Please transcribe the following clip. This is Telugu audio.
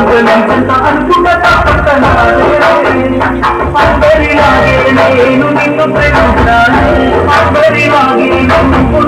అనుభవించిన అనుకున్న పక్కన అందరిలాగే నేను నిన్ను ప్రేమిస్తాను అందరిలాగే నువ్వు